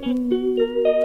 Thank hum. you.